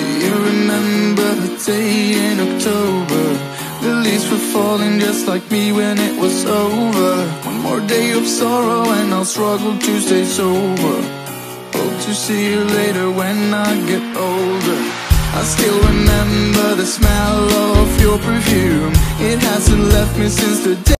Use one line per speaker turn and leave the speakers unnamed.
Do you remember the day in October? The leaves were falling just like me when it was over. One more day of sorrow and I'll struggle to stay sober. Hope to see you later when I get older. I still remember the smell of your perfume. It hasn't left me since the day